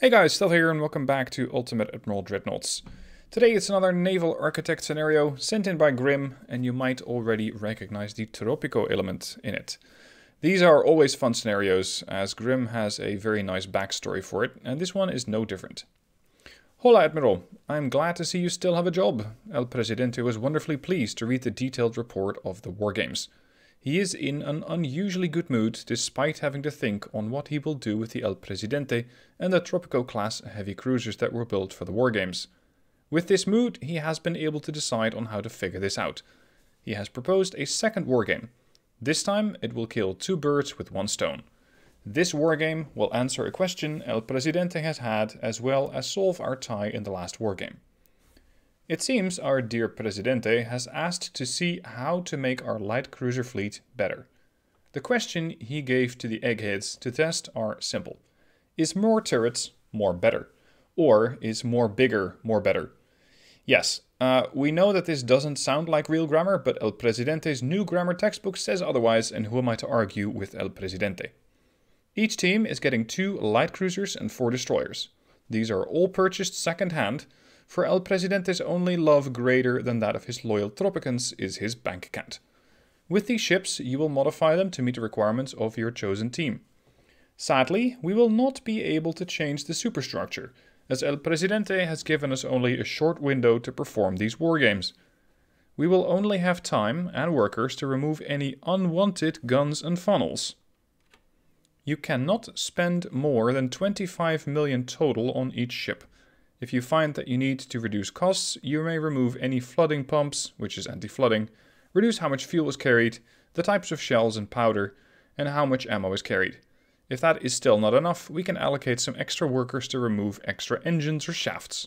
Hey guys, Stealth here and welcome back to Ultimate Admiral Dreadnoughts. Today it's another naval architect scenario sent in by Grim and you might already recognize the Tropico element in it. These are always fun scenarios as Grim has a very nice backstory for it and this one is no different. Hola Admiral, I'm glad to see you still have a job. El Presidente was wonderfully pleased to read the detailed report of the wargames. He is in an unusually good mood despite having to think on what he will do with the El Presidente and the Tropico class heavy cruisers that were built for the wargames. With this mood, he has been able to decide on how to figure this out. He has proposed a second wargame. This time, it will kill two birds with one stone. This wargame will answer a question El Presidente has had as well as solve our tie in the last wargame. It seems our dear Presidente has asked to see how to make our light cruiser fleet better. The question he gave to the eggheads to test are simple. Is more turrets more better? Or is more bigger more better? Yes, uh, we know that this doesn't sound like real grammar, but El Presidente's new grammar textbook says otherwise, and who am I to argue with El Presidente? Each team is getting two light cruisers and four destroyers. These are all purchased second hand, for El Presidente's only love greater than that of his loyal Tropicans is his bank account. With these ships, you will modify them to meet the requirements of your chosen team. Sadly, we will not be able to change the superstructure, as El Presidente has given us only a short window to perform these wargames. We will only have time and workers to remove any unwanted guns and funnels. You cannot spend more than 25 million total on each ship, if you find that you need to reduce costs, you may remove any flooding pumps, which is anti-flooding, reduce how much fuel is carried, the types of shells and powder, and how much ammo is carried. If that is still not enough, we can allocate some extra workers to remove extra engines or shafts.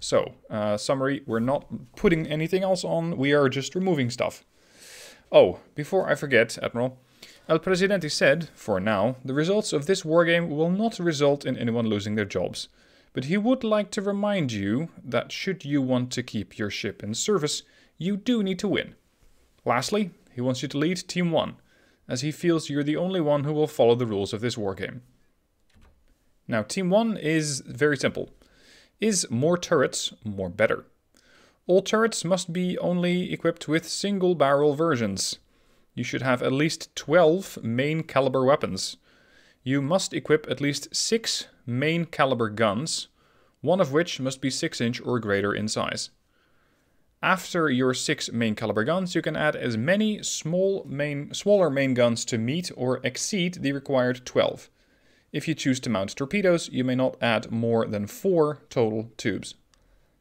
So, uh, summary, we're not putting anything else on, we are just removing stuff. Oh, before I forget, Admiral, El Presidente said, for now, the results of this wargame will not result in anyone losing their jobs but he would like to remind you that should you want to keep your ship in service, you do need to win. Lastly, he wants you to lead Team 1, as he feels you're the only one who will follow the rules of this wargame. Now, Team 1 is very simple. Is more turrets more better? All turrets must be only equipped with single barrel versions. You should have at least 12 main caliber weapons. You must equip at least 6 main caliber guns, one of which must be 6 inch or greater in size. After your 6 main caliber guns, you can add as many small main, smaller main guns to meet or exceed the required 12. If you choose to mount torpedoes, you may not add more than 4 total tubes.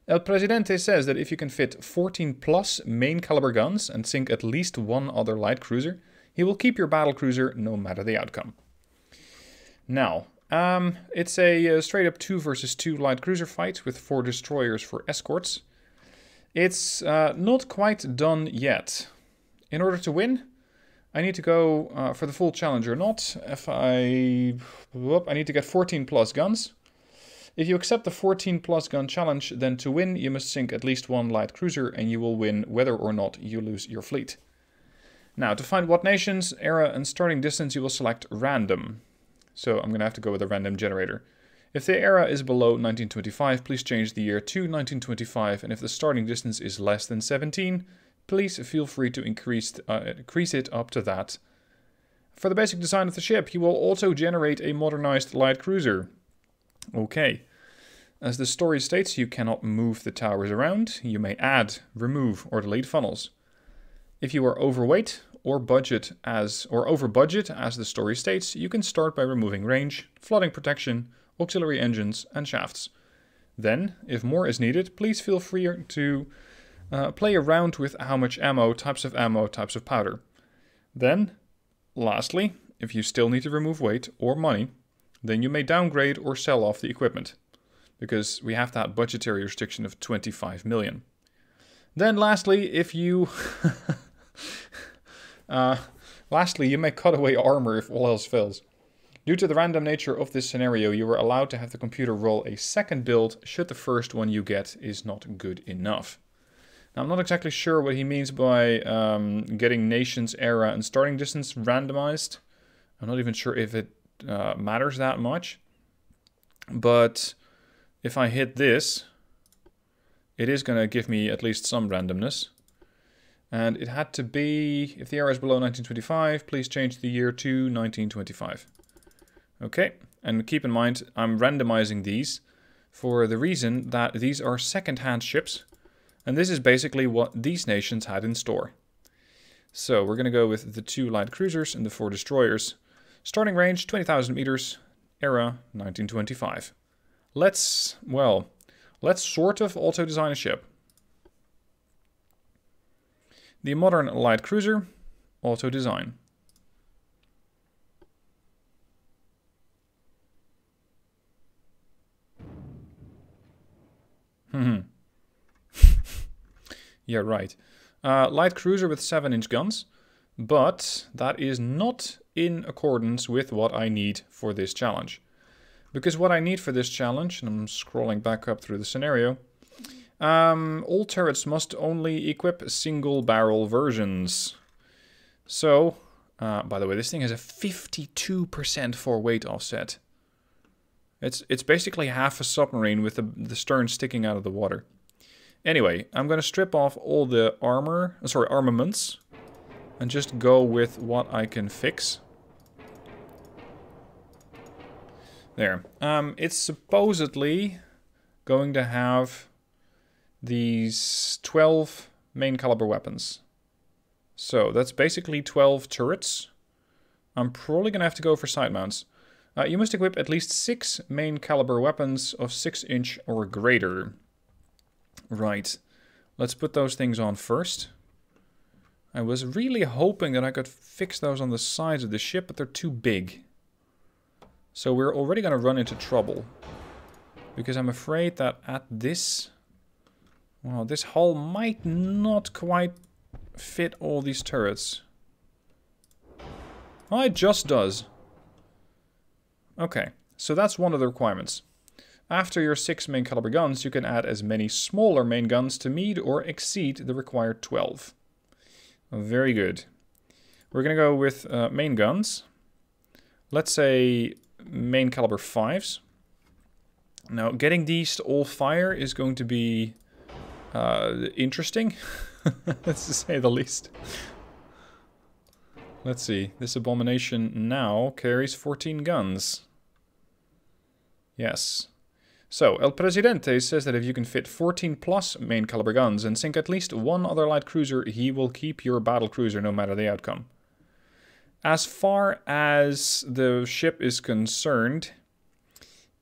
El Presidente says that if you can fit 14 plus main caliber guns and sink at least one other light cruiser, he will keep your battle cruiser no matter the outcome. Now, um, it's a uh, straight up 2 versus 2 light cruiser fight with 4 destroyers for escorts. It's uh, not quite done yet. In order to win, I need to go uh, for the full challenge or not. If I... Whoop, I need to get 14 plus guns. If you accept the 14 plus gun challenge, then to win you must sink at least one light cruiser and you will win whether or not you lose your fleet. Now, to find what nations, era and starting distance you will select random. So I'm going to have to go with a random generator. If the era is below 1925, please change the year to 1925. And if the starting distance is less than 17, please feel free to increase, uh, increase it up to that. For the basic design of the ship, you will also generate a modernized light cruiser. Okay. As the story states, you cannot move the towers around. You may add, remove, or delete funnels. If you are overweight, or budget as or over budget as the story states, you can start by removing range, flooding protection, auxiliary engines, and shafts. Then, if more is needed, please feel free to uh, play around with how much ammo, types of ammo, types of powder. Then, lastly, if you still need to remove weight or money, then you may downgrade or sell off the equipment, because we have that budgetary restriction of 25 million. Then lastly, if you Uh, lastly, you may cut away armor if all else fails. Due to the random nature of this scenario, you are allowed to have the computer roll a second build should the first one you get is not good enough. Now, I'm not exactly sure what he means by um, getting nations, era, and starting distance randomized. I'm not even sure if it uh, matters that much. But if I hit this, it is going to give me at least some randomness. And it had to be, if the error is below 1925, please change the year to 1925. Okay, and keep in mind, I'm randomizing these for the reason that these are second-hand ships. And this is basically what these nations had in store. So we're going to go with the two light cruisers and the four destroyers. Starting range 20,000 meters, era 1925. Let's, well, let's sort of auto-design a ship. The modern light cruiser, auto design. Hmm. yeah, right. Uh, light cruiser with 7 inch guns, but that is not in accordance with what I need for this challenge. Because what I need for this challenge, and I'm scrolling back up through the scenario, um, all turrets must only equip single barrel versions. So, uh, by the way, this thing has a 52% for weight offset. It's it's basically half a submarine with the, the stern sticking out of the water. Anyway, I'm going to strip off all the armor, sorry, armaments, and just go with what I can fix. There. Um, it's supposedly going to have these 12 main caliber weapons. So that's basically 12 turrets. I'm probably going to have to go for side mounts. Uh, you must equip at least 6 main caliber weapons of 6 inch or greater. Right. Let's put those things on first. I was really hoping that I could fix those on the sides of the ship, but they're too big. So we're already going to run into trouble. Because I'm afraid that at this well, this hull might not quite fit all these turrets. Well, it just does. Okay, so that's one of the requirements. After your 6 main caliber guns, you can add as many smaller main guns to meet or exceed the required 12. Very good. We're going to go with uh, main guns. Let's say main caliber 5s. Now, getting these to all fire is going to be uh, interesting, let's say the least. Let's see, this abomination now carries 14 guns. Yes. So, El Presidente says that if you can fit 14 plus main caliber guns and sink at least one other light cruiser, he will keep your battle cruiser no matter the outcome. As far as the ship is concerned,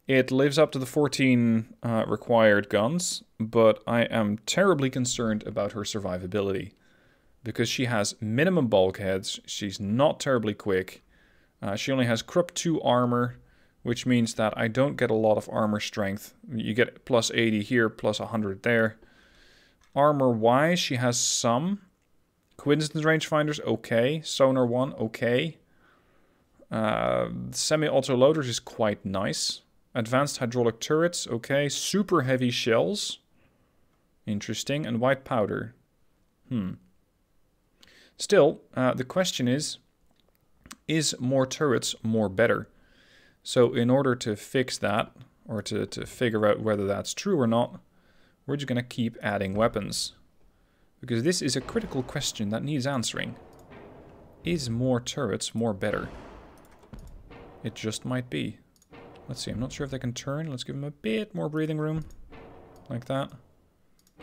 it lives up to the 14 uh, required guns, but I am terribly concerned about her survivability. Because she has minimum bulkheads, she's not terribly quick, uh, she only has Krupp 2 armor, which means that I don't get a lot of armor strength. You get plus 80 here, plus 100 there. Armor-wise, she has some. Coincidence rangefinders, okay. Sonar 1, okay. Uh, Semi-auto loaders is quite nice. Advanced hydraulic turrets, okay. Super heavy shells. Interesting. And white powder. Hmm. Still, uh, the question is, is more turrets more better? So in order to fix that, or to, to figure out whether that's true or not, we're just going to keep adding weapons. Because this is a critical question that needs answering. Is more turrets more better? It just might be. Let's see, I'm not sure if they can turn. Let's give them a bit more breathing room. Like that.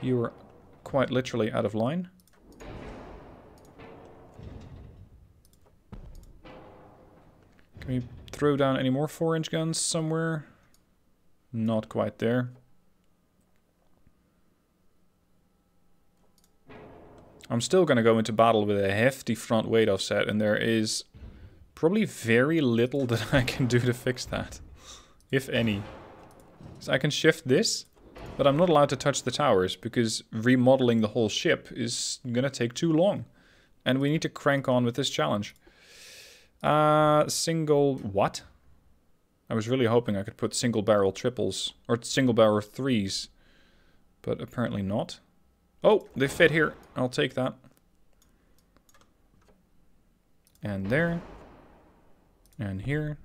You are quite literally out of line. Can we throw down any more 4-inch guns somewhere? Not quite there. I'm still going to go into battle with a hefty front weight offset, and there is probably very little that I can do to fix that if any. So I can shift this, but I'm not allowed to touch the towers because remodeling the whole ship is gonna take too long. And we need to crank on with this challenge. Uh, single what? I was really hoping I could put single barrel triples, or single barrel threes, but apparently not. Oh, they fit here. I'll take that. And there. And here.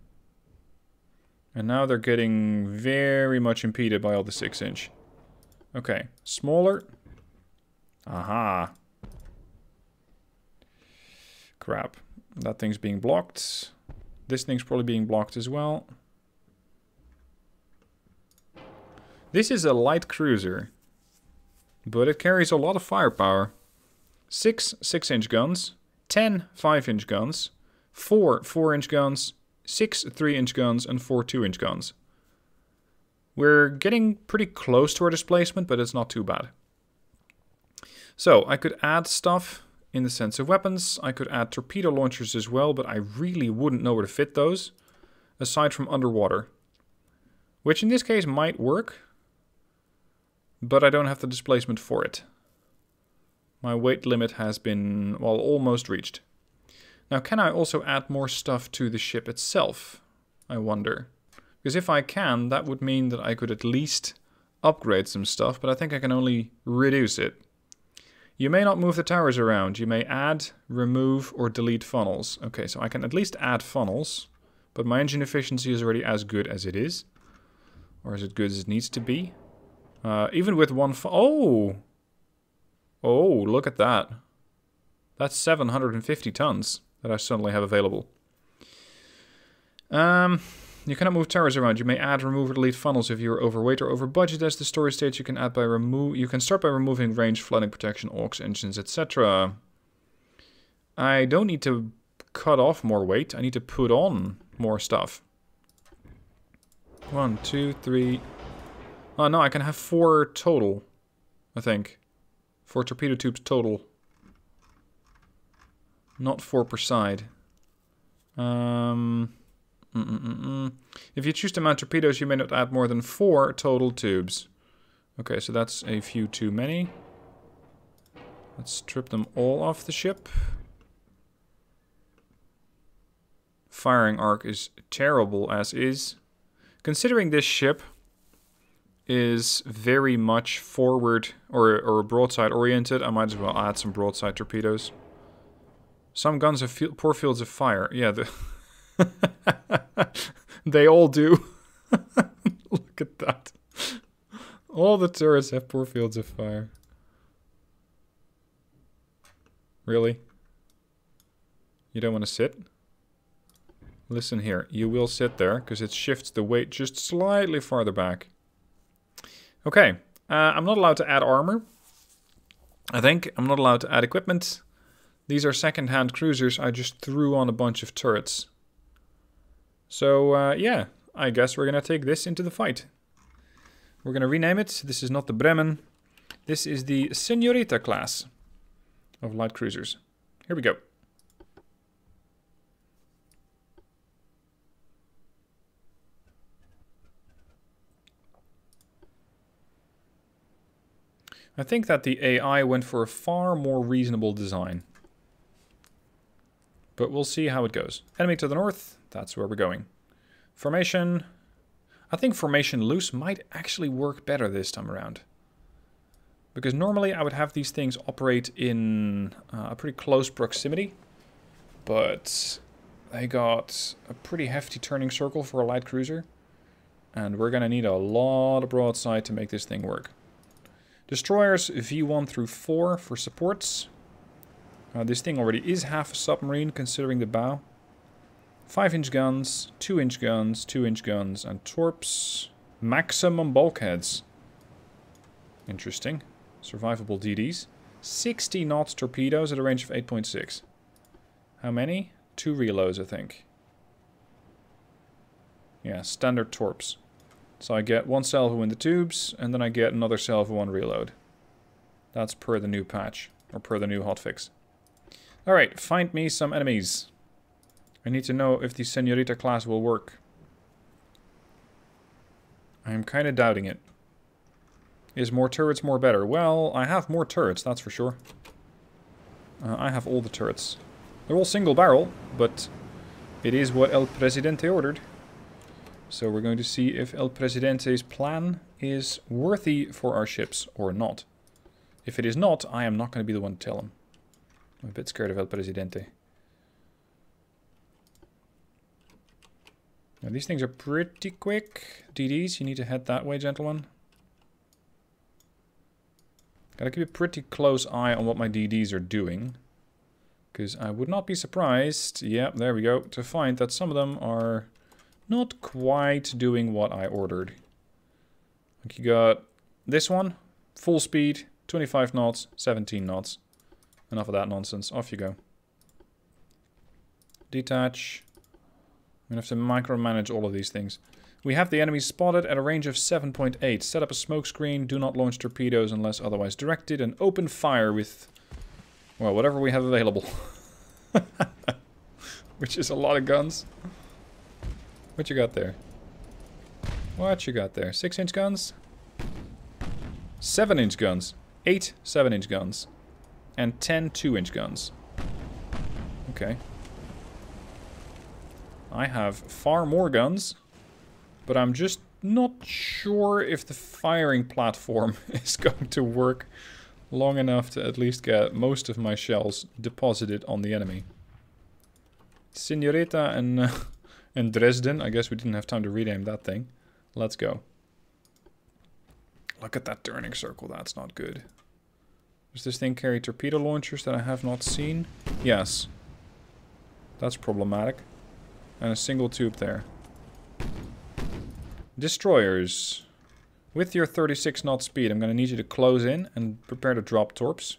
And now they're getting very much impeded by all the 6 inch. Okay, smaller. Aha. Crap. That thing's being blocked. This thing's probably being blocked as well. This is a light cruiser. But it carries a lot of firepower. Six 6-inch guns. Ten 5-inch guns. Four 4-inch guns. Six 3-inch guns. And four 2-inch guns. We're getting pretty close to our displacement, but it's not too bad. So, I could add stuff in the sense of weapons. I could add torpedo launchers as well, but I really wouldn't know where to fit those, aside from underwater. Which in this case might work, but I don't have the displacement for it. My weight limit has been, well, almost reached. Now, can I also add more stuff to the ship itself? I wonder. Because if I can, that would mean that I could at least upgrade some stuff, but I think I can only reduce it. You may not move the towers around. You may add, remove, or delete funnels. Okay, so I can at least add funnels, but my engine efficiency is already as good as it is. Or as good as it needs to be. Uh, even with one Oh! Oh, look at that. That's 750 tons that I suddenly have available. Um, you cannot move towers around. You may add, remove, or delete funnels if you are overweight or over budget. As the story states, you can add by remove. You can start by removing range, flooding protection, aux engines, etc. I don't need to cut off more weight. I need to put on more stuff. One, two, three. Oh no, I can have four total. I think. Four torpedo tubes total. Not four per side. Um. Mm -mm -mm if you choose to mount torpedoes, you may not add more than four total tubes. Okay, so that's a few too many. Let's strip them all off the ship. Firing arc is terrible as is. Considering this ship is very much forward or, or broadside oriented, I might as well add some broadside torpedoes. Some guns have poor fields of fire. Yeah, the they all do. Look at that. All the turrets have poor fields of fire. Really? You don't want to sit? Listen here, you will sit there, because it shifts the weight just slightly farther back. Okay, uh, I'm not allowed to add armor. I think I'm not allowed to add equipment. These are second-hand cruisers. I just threw on a bunch of turrets. So uh, yeah, I guess we're gonna take this into the fight. We're gonna rename it. This is not the Bremen. This is the Senorita class of light cruisers. Here we go. I think that the AI went for a far more reasonable design. But we'll see how it goes. Enemy to the north, that's where we're going. Formation. I think formation loose might actually work better this time around. Because normally I would have these things operate in uh, a pretty close proximity. But they got a pretty hefty turning circle for a light cruiser. And we're going to need a lot of broadside to make this thing work. Destroyers V1 through 4 for supports. Uh, this thing already is half a submarine considering the bow. 5 inch guns, 2 inch guns, 2 inch guns, and torps. Maximum bulkheads. Interesting. Survivable DDs. 60 knots torpedoes at a range of 8.6. How many? Two reloads, I think. Yeah, standard torps. So I get one salvo in the tubes, and then I get another salvo on reload. That's per the new patch, or per the new hotfix. Alright, find me some enemies. I need to know if the Senorita class will work. I'm kind of doubting it. Is more turrets more better? Well, I have more turrets, that's for sure. Uh, I have all the turrets. They're all single barrel, but it is what El Presidente ordered. So we're going to see if El Presidente's plan is worthy for our ships or not. If it is not, I am not going to be the one to tell him. I'm a bit scared of El Presidente. Now, these things are pretty quick. DDs, you need to head that way, gentlemen. Gotta keep a pretty close eye on what my DDs are doing. Because I would not be surprised, yep, there we go, to find that some of them are not quite doing what I ordered. Like you got this one, full speed, 25 knots, 17 knots. Enough of that nonsense, off you go. Detach. I'm gonna have to micromanage all of these things. We have the enemy spotted at a range of 7.8. Set up a smoke screen, do not launch torpedoes unless otherwise directed, and open fire with, well, whatever we have available. Which is a lot of guns. What you got there? What you got there? Six inch guns? Seven inch guns. Eight seven inch guns. And ten two inch guns. Okay. I have far more guns, but I'm just not sure if the firing platform is going to work long enough to at least get most of my shells deposited on the enemy. Senorita and, uh, and Dresden. I guess we didn't have time to rename that thing. Let's go. Look at that turning circle. That's not good. Does this thing carry torpedo launchers that I have not seen? Yes. That's problematic. And a single tube there. Destroyers. With your 36 knot speed, I'm going to need you to close in and prepare to drop torps.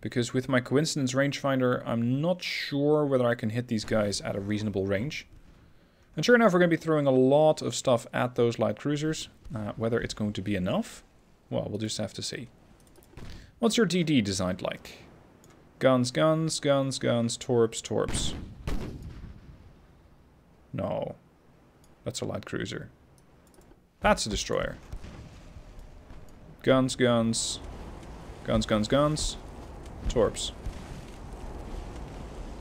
Because with my coincidence rangefinder, I'm not sure whether I can hit these guys at a reasonable range. And sure enough, we're going to be throwing a lot of stuff at those light cruisers. Uh, whether it's going to be enough, well, we'll just have to see. What's your DD designed like? Guns, guns, guns, guns, torps, torps. No. That's a light cruiser. That's a destroyer. Guns, guns. Guns, guns, guns. Torps.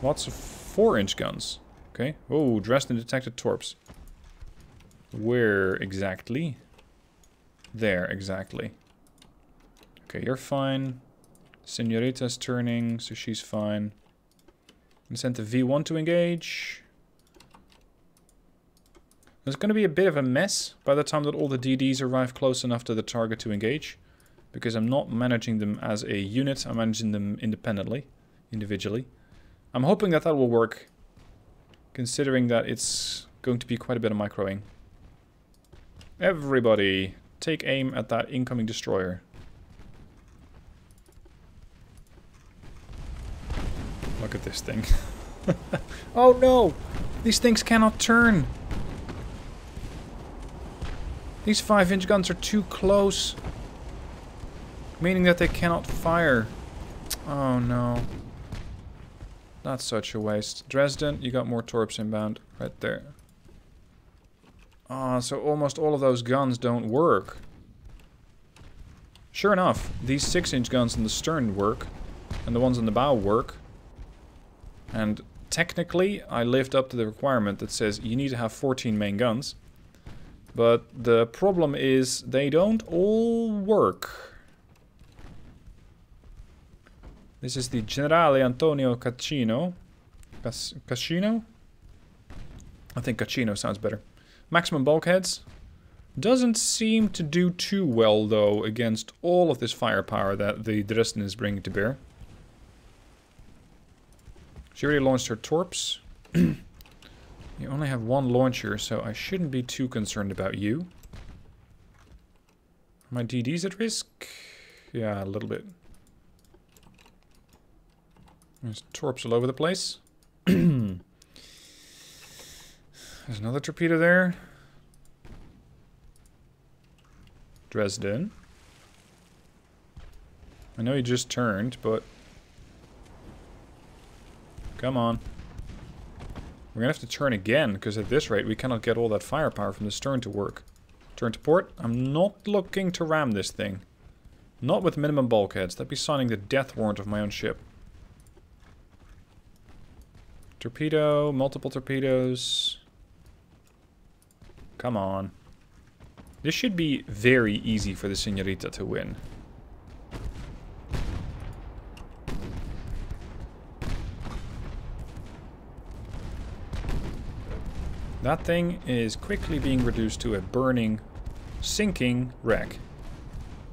Lots of 4-inch guns. Okay. Oh, Dresden detected torps. Where exactly? There, exactly. Okay, you're fine. Senorita's turning, so she's fine. And send the V1 to engage. There's going to be a bit of a mess by the time that all the DDs arrive close enough to the target to engage. Because I'm not managing them as a unit, I'm managing them independently, individually. I'm hoping that that will work, considering that it's going to be quite a bit of microing. Everybody, take aim at that incoming destroyer. Look at this thing. oh no! These things cannot turn! These 5-inch guns are too close. Meaning that they cannot fire. Oh no. That's such a waste. Dresden, you got more torps inbound. Right there. Ah, oh, so almost all of those guns don't work. Sure enough, these 6-inch guns in the stern work. And the ones in the bow work. And technically, I lived up to the requirement that says you need to have 14 main guns. But the problem is they don't all work. This is the Generale Antonio Caccino. Caccino? I think Caccino sounds better. Maximum bulkheads. Doesn't seem to do too well, though, against all of this firepower that the Dresden is bringing to bear. She already launched her torps. You only have one launcher, so I shouldn't be too concerned about you. my DDs at risk? Yeah, a little bit. There's torps all over the place. There's another torpedo there. Dresden. I know he just turned, but... Come on. We're gonna have to turn again, because at this rate we cannot get all that firepower from the stern to work. Turn to port. I'm not looking to ram this thing. Not with minimum bulkheads. That'd be signing the death warrant of my own ship. Torpedo, multiple torpedoes. Come on. This should be very easy for the Senorita to win. That thing is quickly being reduced to a burning, sinking wreck.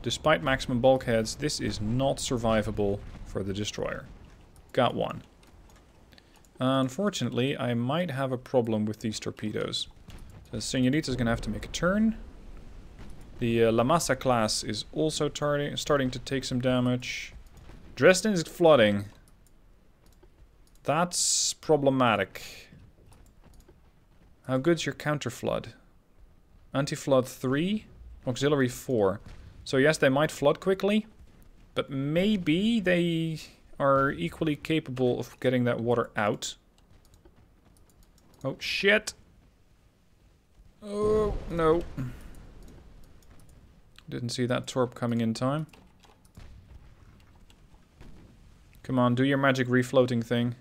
Despite maximum bulkheads, this is not survivable for the destroyer. Got one. Unfortunately, I might have a problem with these torpedoes. So is gonna have to make a turn. The uh, La Masa class is also starting to take some damage. Dresden is flooding. That's problematic. How good's your counter flood? Anti-flood 3, auxiliary 4. So yes, they might flood quickly, but maybe they are equally capable of getting that water out. Oh, shit. Oh, no. Didn't see that torp coming in time. Come on, do your magic refloating thing.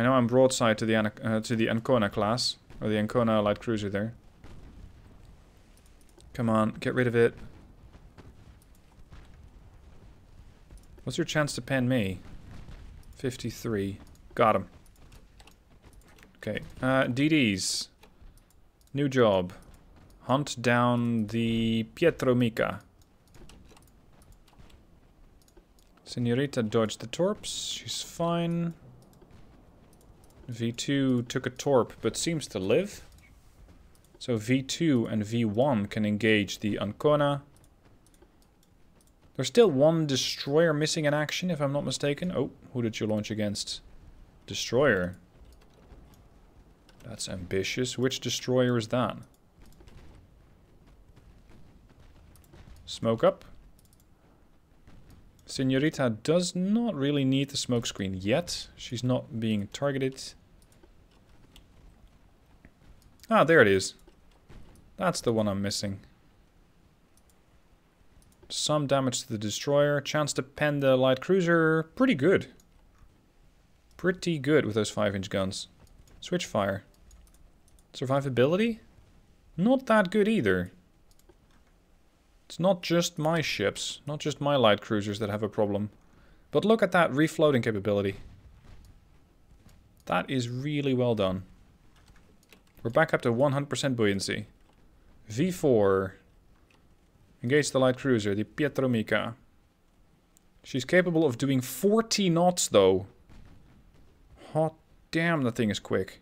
I know I'm broadside to the uh, to the Ancona class, or the Ancona light cruiser there. Come on, get rid of it. What's your chance to pen me? 53. Got him. Okay, uh, DDs. New job. Hunt down the Pietro Micca. Senorita dodged the torps. She's fine. V2 took a torp, but seems to live. So V2 and V1 can engage the Ancona. There's still one destroyer missing in action, if I'm not mistaken. Oh, who did you launch against? Destroyer. That's ambitious. Which destroyer is that? Smoke up. Senorita does not really need the smoke screen yet. She's not being targeted. Ah, there it is. That's the one I'm missing. Some damage to the destroyer. Chance to pen the light cruiser. Pretty good. Pretty good with those 5-inch guns. Switch fire. Survivability? Not that good either. It's not just my ships, not just my light cruisers that have a problem. But look at that refloating capability. That is really well done. We're back up to 100% buoyancy. V4. Engage the light cruiser, the Pietro Micca. She's capable of doing 40 knots though. Hot damn, that thing is quick.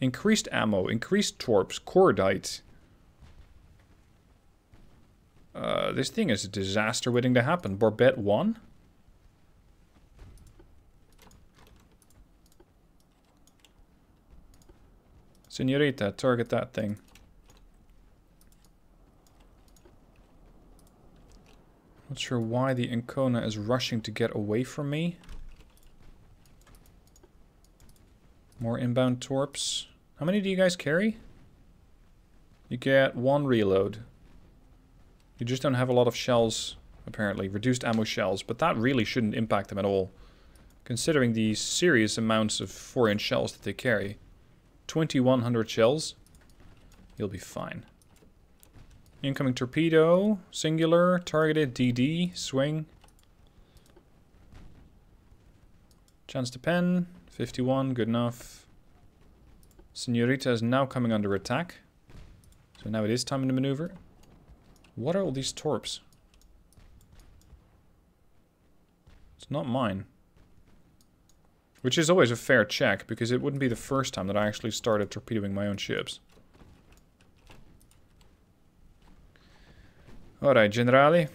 Increased ammo, increased torps, cordite. Uh, this thing is a disaster waiting to happen. Barbette 1? Senorita, target that thing. Not sure why the Ancona is rushing to get away from me. More inbound torps. How many do you guys carry? You get one reload. You just don't have a lot of shells, apparently. Reduced ammo shells, but that really shouldn't impact them at all. Considering the serious amounts of 4-inch shells that they carry. 2100 shells. You'll be fine. Incoming torpedo, singular, targeted, DD, swing. Chance to pen, 51, good enough. Senorita is now coming under attack. So now it is time to maneuver. What are all these torps? It's not mine. Which is always a fair check, because it wouldn't be the first time that I actually started torpedoing my own ships. Alright, Generale.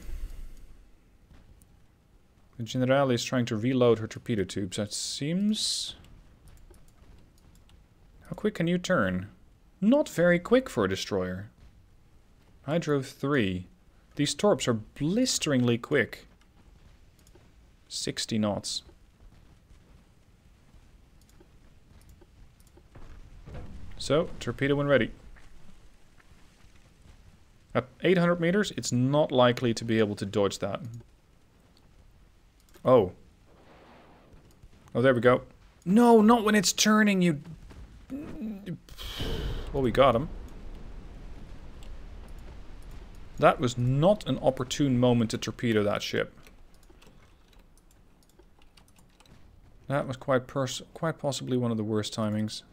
The Generale is trying to reload her torpedo tubes. That seems... How quick can you turn? Not very quick for a destroyer. Hydro 3. These torps are blisteringly quick. 60 knots. So, torpedo when ready. At 800 meters, it's not likely to be able to dodge that. Oh. Oh, there we go. No, not when it's turning, you... Well, we got him. That was not an opportune moment to torpedo that ship. That was quite quite possibly one of the worst timings.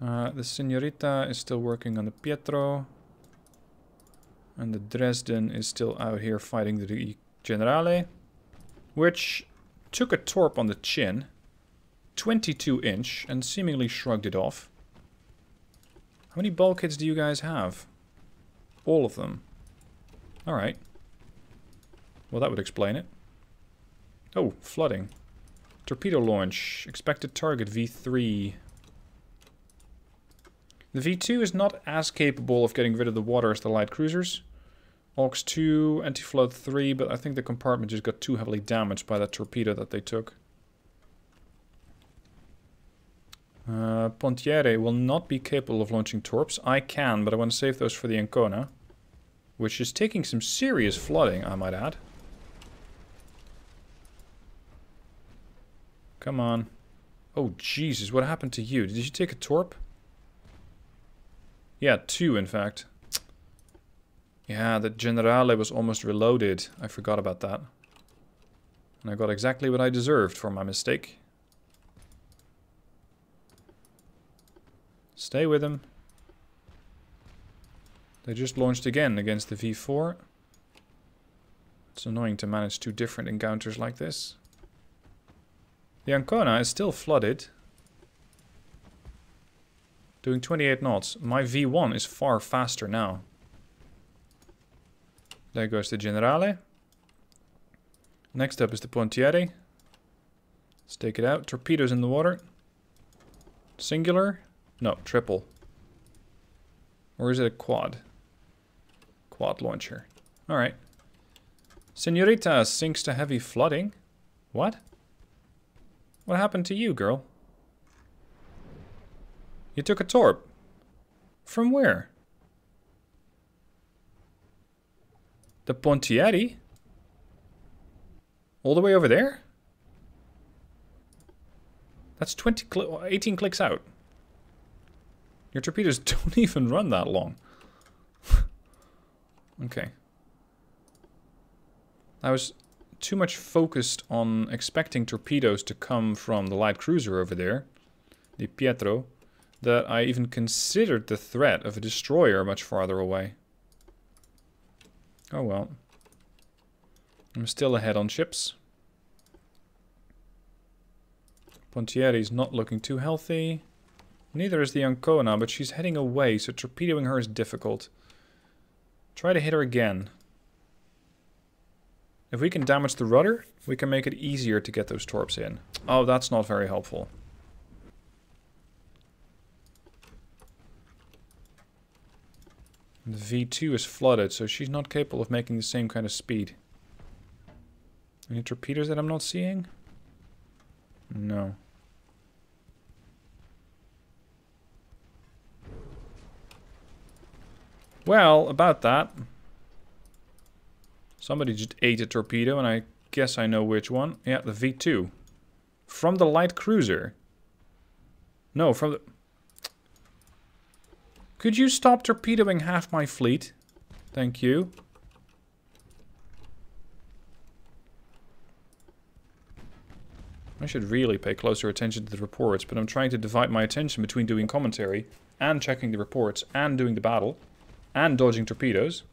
Uh, the Senorita is still working on the Pietro. And the Dresden is still out here fighting the Generale. Which took a torp on the chin. 22 inch and seemingly shrugged it off. How many bulkheads do you guys have? All of them. Alright. Well, that would explain it. Oh, flooding. Torpedo launch. Expected target V3. The V2 is not as capable of getting rid of the water as the light cruisers. AUX 2, anti-flood 3, but I think the compartment just got too heavily damaged by that torpedo that they took. Uh, Pontiere will not be capable of launching torps. I can, but I want to save those for the Ancona. Which is taking some serious flooding, I might add. Come on. Oh, Jesus, what happened to you? Did you take a torp? Yeah, two, in fact. Yeah, the Generale was almost reloaded. I forgot about that. And I got exactly what I deserved for my mistake. Stay with him. They just launched again against the V4. It's annoying to manage two different encounters like this. The Ancona is still flooded. Doing 28 knots. My V1 is far faster now. There goes the Generale. Next up is the Pontieri. Let's take it out. Torpedoes in the water. Singular? No, triple. Or is it a quad? Quad launcher. Alright. Senorita sinks to heavy flooding. What? What happened to you, girl? You took a torp. From where? The Pontieri? All the way over there? That's 20 cl 18 clicks out. Your torpedoes don't even run that long. okay. I was too much focused on expecting torpedoes to come from the light cruiser over there, the Pietro, that I even considered the threat of a destroyer much farther away. Oh well. I'm still ahead on ships. Pontieri's not looking too healthy. Neither is the Ancona, but she's heading away, so torpedoing her is difficult. Try to hit her again. If we can damage the rudder, we can make it easier to get those torps in. Oh, that's not very helpful. The V2 is flooded, so she's not capable of making the same kind of speed. Any torpedoes that I'm not seeing? No. Well, about that. Somebody just ate a torpedo, and I guess I know which one. Yeah, the V2. From the light cruiser. No, from the... Could you stop torpedoing half my fleet? Thank you. I should really pay closer attention to the reports, but I'm trying to divide my attention between doing commentary and checking the reports and doing the battle and dodging torpedoes.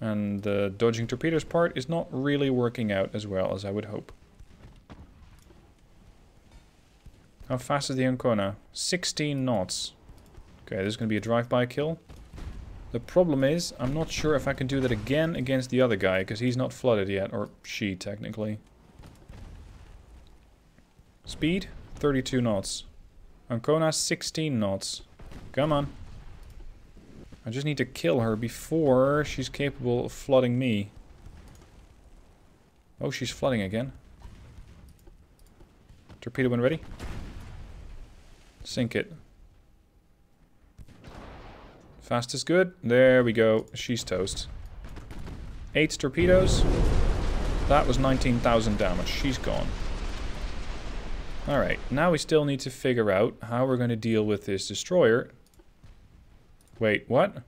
And the dodging torpedoes part is not really working out as well as I would hope. How fast is the Ancona? 16 knots. Okay, this is going to be a drive-by kill. The problem is, I'm not sure if I can do that again against the other guy, because he's not flooded yet, or she, technically. Speed, 32 knots. Ancona, 16 knots. Come on. I just need to kill her before she's capable of flooding me. Oh, she's flooding again. Torpedo when ready. Sink it. Fast is good. There we go. She's toast. Eight torpedoes. That was 19,000 damage. She's gone. Alright, now we still need to figure out how we're going to deal with this destroyer. Wait, what?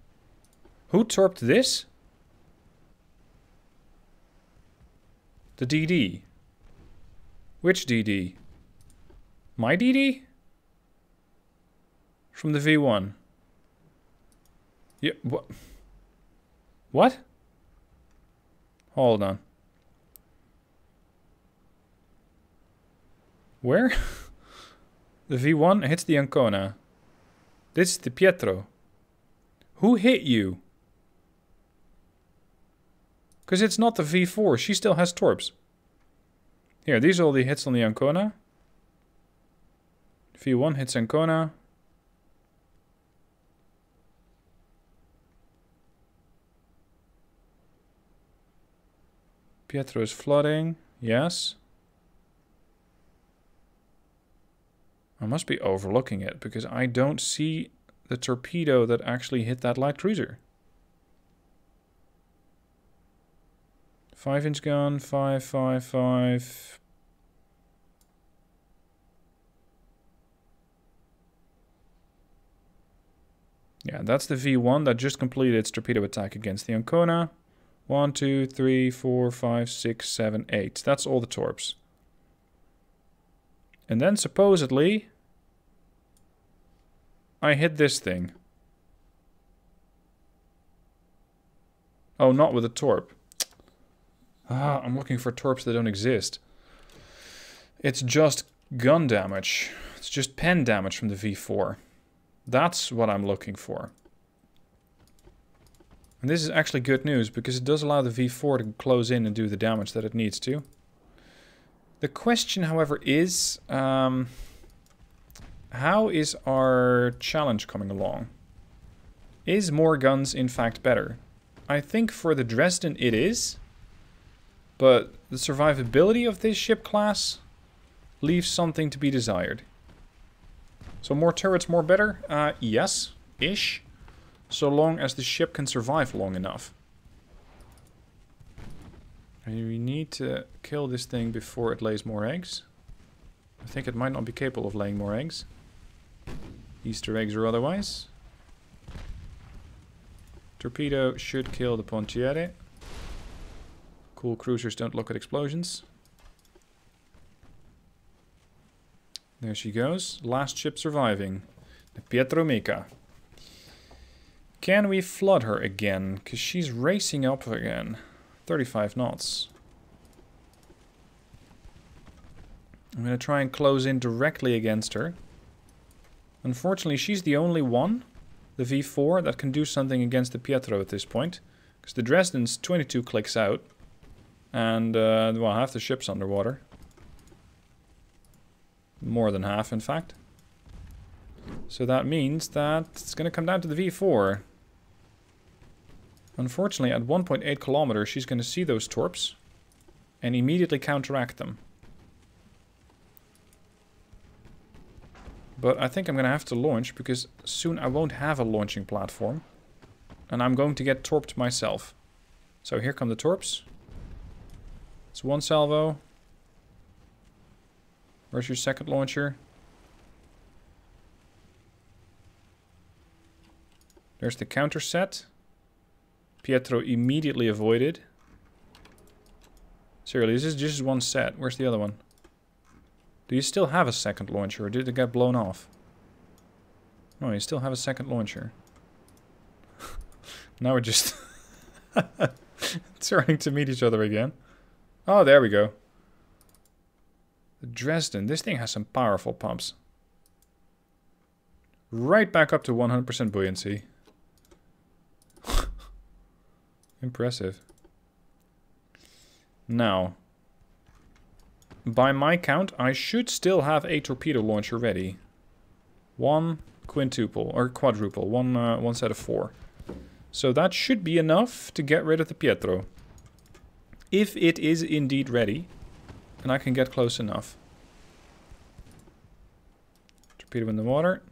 Who torped this? The DD. Which DD? My DD? from the V1. Yeah, what? What? Hold on. Where? the V1 hits the Ancona. This is the Pietro. Who hit you? Because it's not the V4. She still has torps. Here, these are all the hits on the Ancona. V1 hits Ancona. Pietro is flooding. Yes. I must be overlooking it because I don't see the torpedo that actually hit that light cruiser. Five inch gun, five, five, five. Yeah, that's the V1 that just completed its torpedo attack against the Ancona. One, two, three, four, five, six, seven, eight. That's all the torps. And then supposedly I hit this thing. Oh, not with a torp. Ah, I'm looking for torps that don't exist. It's just gun damage. It's just pen damage from the V4. That's what I'm looking for. And this is actually good news because it does allow the V4 to close in and do the damage that it needs to. The question, however, is um, how is our challenge coming along? Is more guns in fact better? I think for the Dresden it is, but the survivability of this ship class leaves something to be desired. So more turrets, more better? Uh, yes, ish. So long as the ship can survive long enough. And we need to kill this thing before it lays more eggs. I think it might not be capable of laying more eggs. Easter eggs or otherwise. Torpedo should kill the Pontieri. Cool cruisers don't look at explosions. There she goes. Last ship surviving. The Pietro Micca. Can we flood her again? Because she's racing up again. 35 knots. I'm going to try and close in directly against her. Unfortunately, she's the only one, the V4, that can do something against the Pietro at this point. Because the Dresden's 22 clicks out. And, uh, well, half the ship's underwater. More than half, in fact. So that means that it's going to come down to the V4. Unfortunately, at 1.8 kilometers, she's going to see those torps and immediately counteract them. But I think I'm going to have to launch because soon I won't have a launching platform. And I'm going to get torped myself. So here come the torps. It's one salvo. Where's your second launcher? There's the counter set. Pietro immediately avoided. Seriously, this is just one set. Where's the other one? Do you still have a second launcher or did it get blown off? No, you still have a second launcher. now we're just turning to meet each other again. Oh, there we go. Dresden. This thing has some powerful pumps. Right back up to 100% buoyancy. Impressive. Now, by my count, I should still have a torpedo launcher ready. One quintuple, or quadruple, one, uh, one set of four. So that should be enough to get rid of the Pietro. If it is indeed ready, and I can get close enough. Torpedo in the water.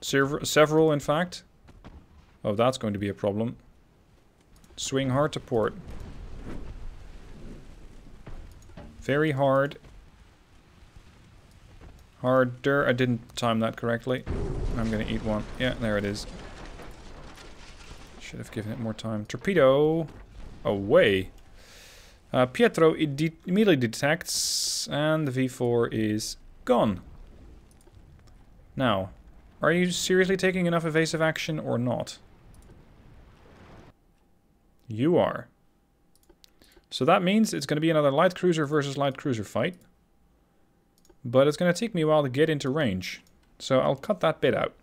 Sever several, in fact. Oh, that's going to be a problem. Swing hard to port. Very hard. Harder. I didn't time that correctly. I'm to eat one. Yeah, there it is. Should have given it more time. Torpedo. Away. Uh, Pietro de immediately detects, and the V4 is gone. Now, Are you seriously taking enough evasive action or not? You are. So that means it's going to be another light cruiser versus light cruiser fight. But it's going to take me a while to get into range. So I'll cut that bit out.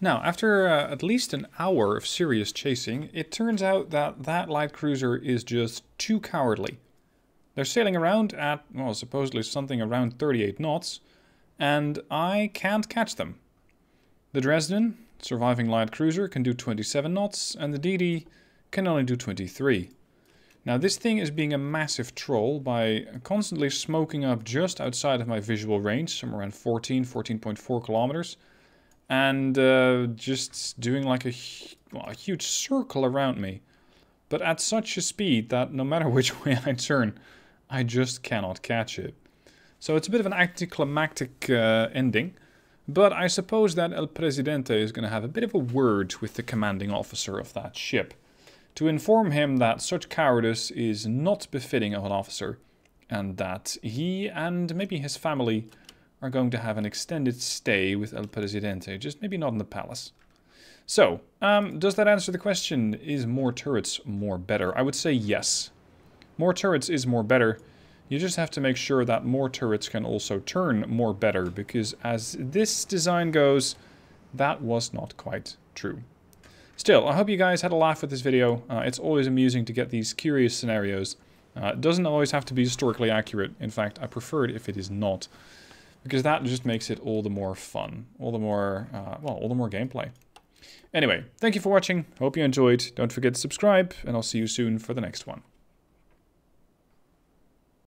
Now, after uh, at least an hour of serious chasing, it turns out that that light cruiser is just too cowardly. They're sailing around at, well, supposedly something around 38 knots, and I can't catch them. The Dresden, surviving light cruiser, can do 27 knots, and the DD can only do 23. Now this thing is being a massive troll by constantly smoking up just outside of my visual range, somewhere around 14, 14.4 kilometers, and uh, just doing like a, well, a huge circle around me. But at such a speed that no matter which way I turn, I just cannot catch it. So it's a bit of an anticlimactic uh, ending. But I suppose that El Presidente is going to have a bit of a word with the commanding officer of that ship to inform him that such cowardice is not befitting of an officer and that he and maybe his family are going to have an extended stay with El Presidente, just maybe not in the palace. So, um, does that answer the question, is more turrets more better? I would say yes. More turrets is more better. You just have to make sure that more turrets can also turn more better, because as this design goes, that was not quite true. Still, I hope you guys had a laugh with this video. Uh, it's always amusing to get these curious scenarios. Uh, it doesn't always have to be historically accurate. In fact, I prefer it if it is not. Because that just makes it all the more fun. All the more, uh, well, all the more gameplay. Anyway, thank you for watching. Hope you enjoyed. Don't forget to subscribe, and I'll see you soon for the next one.